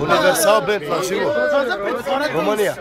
Universal Ben, Francisco. România.